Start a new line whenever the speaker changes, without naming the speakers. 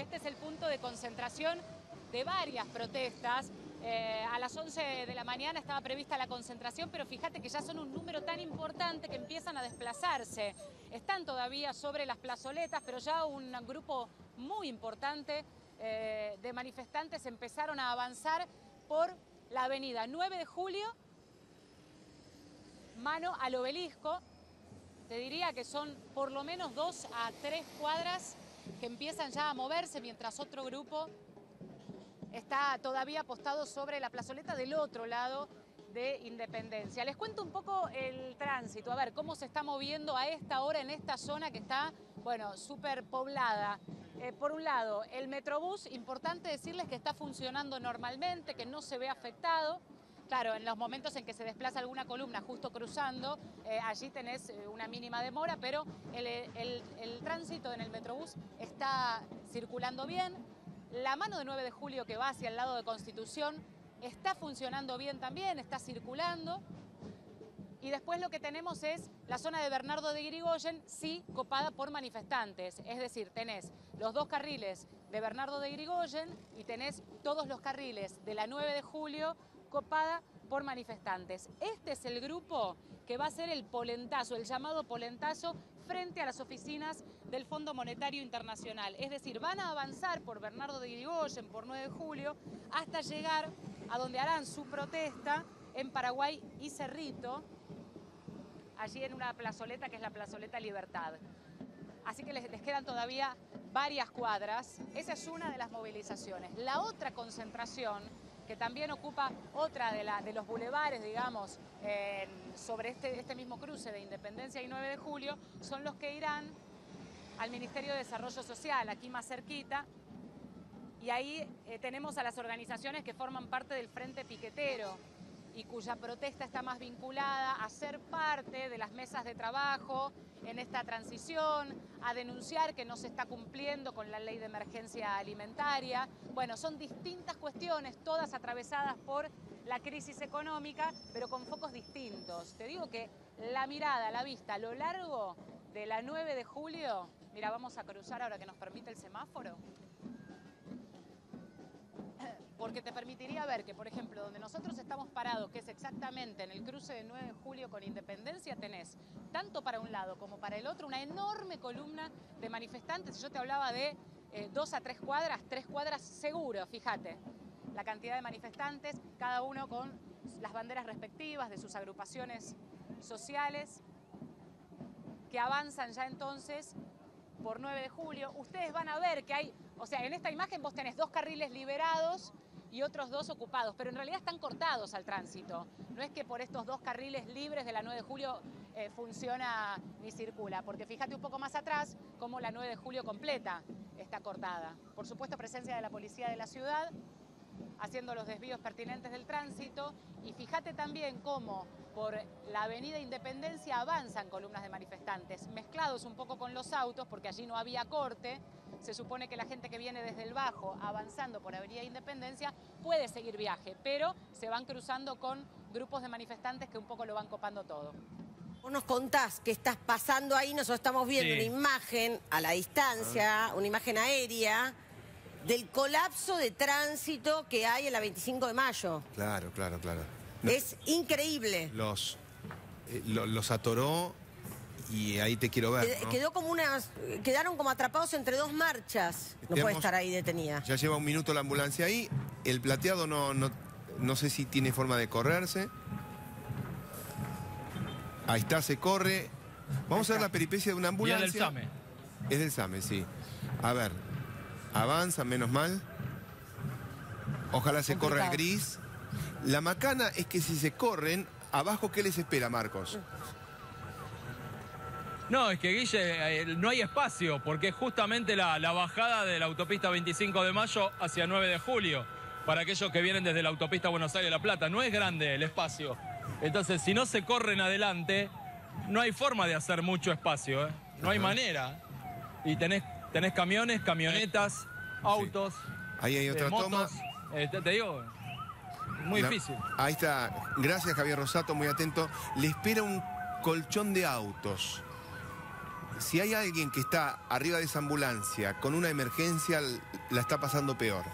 este es el punto de concentración de varias protestas. Eh, a las 11 de la mañana estaba prevista la concentración, pero fíjate que ya son un número tan importante que empiezan a desplazarse. Están todavía sobre las plazoletas, pero ya un grupo muy importante eh, de manifestantes empezaron a avanzar por la avenida 9 de julio, mano al obelisco. Te diría que son por lo menos dos a tres cuadras que empiezan ya a moverse mientras otro grupo está todavía apostado sobre la plazoleta del otro lado de Independencia. Les cuento un poco el tránsito, a ver cómo se está moviendo a esta hora en esta zona que está, bueno, súper poblada. Eh, por un lado, el Metrobús, importante decirles que está funcionando normalmente, que no se ve afectado. Claro, en los momentos en que se desplaza alguna columna justo cruzando, eh, allí tenés eh, una mínima demora, pero el tránsito en el Metrobús está circulando bien. La mano de 9 de julio que va hacia el lado de Constitución está funcionando bien también, está circulando. Y después lo que tenemos es la zona de Bernardo de Irigoyen, sí copada por manifestantes. Es decir, tenés los dos carriles de Bernardo de Irigoyen y tenés todos los carriles de la 9 de julio copada por manifestantes. Este es el grupo que va a ser el polentazo, el llamado polentazo frente a las oficinas del Fondo Monetario Internacional. Es decir, van a avanzar por Bernardo de Irigoyen, por 9 de julio, hasta llegar a donde harán su protesta en Paraguay y Cerrito, allí en una plazoleta que es la plazoleta Libertad. Así que les, les, quedan todavía varias cuadras. Esa es una de las movilizaciones. La otra concentración que también ocupa otra de, la, de los bulevares, digamos, sobre este, este mismo cruce de Independencia y 9 de Julio, son los que irán al Ministerio de Desarrollo Social, aquí más cerquita, y ahí eh, tenemos a las organizaciones que forman parte del Frente Piquetero, y cuya protesta está más vinculada a ser parte de las mesas de trabajo en esta transición, a denunciar que no se está cumpliendo con la ley de emergencia alimentaria. Bueno, son distintas cuestiones, todas atravesadas por la crisis económica, pero con focos distintos. Te digo que la mirada, la vista a lo largo de la 9 de julio, mira, vamos a cruzar ahora que nos permite el semáforo porque te permitiría ver que, por ejemplo, donde nosotros estamos parados, que es exactamente en el cruce de 9 de julio con Independencia, tenés tanto para un lado como para el otro una enorme columna de manifestantes. Yo te hablaba de eh, dos a tres cuadras, tres cuadras seguro, fíjate. La cantidad de manifestantes, cada uno con las banderas respectivas de sus agrupaciones sociales, que avanzan ya entonces por 9 de julio. Ustedes van a ver que hay, o sea, en esta imagen vos tenés dos carriles liberados y otros dos ocupados, pero en realidad están cortados al tránsito. No es que por estos dos carriles libres de la 9 de julio eh, funciona ni circula, porque fíjate un poco más atrás cómo la 9 de julio completa está cortada. Por supuesto, presencia de la policía de la ciudad haciendo los desvíos pertinentes del tránsito. Y fíjate también cómo por la avenida Independencia avanzan columnas de manifestantes, mezclados un poco con los autos porque allí no había corte, se supone que la gente que viene desde el Bajo avanzando por Avenida Independencia puede seguir viaje, pero se van cruzando con grupos de manifestantes que un poco lo van copando todo.
Vos nos contás qué estás pasando ahí, nosotros estamos viendo una imagen a la distancia, una imagen aérea del colapso de tránsito que hay en la 25 de mayo.
Claro, claro, claro.
Es increíble.
Los, eh, los atoró y ahí te quiero ver.
Quedó como unas, quedaron como atrapados entre dos marchas. No puede estar ahí detenida.
Ya lleva un minuto la ambulancia ahí. El plateado no, no, sé si tiene forma de correrse. Ahí está, se corre. Vamos a ver la peripecia de una ambulancia.
es del SAME.
Es del SAME, sí. A ver, avanza, menos mal. Ojalá se corra el gris. La macana es que si se corren, abajo, ¿qué les espera, Marcos?
No, es que Guille, eh, no hay espacio, porque es justamente la, bajada de la autopista 25 de mayo hacia 9 de julio, para aquellos que vienen desde la autopista Buenos Aires-La Plata. No es grande el espacio. Entonces, si no se corren adelante, no hay forma de hacer mucho espacio, ¿eh? no hay manera. Y tenés, tenés camiones, camionetas, autos.
Ahí hay otra
eh,
toma.
te, digo, muy difícil.
Ahí está. Gracias, Javier Rosato, muy atento. Le espera un colchón de autos si hay alguien que está arriba de esa ambulancia con una emergencia, la está pasando peor.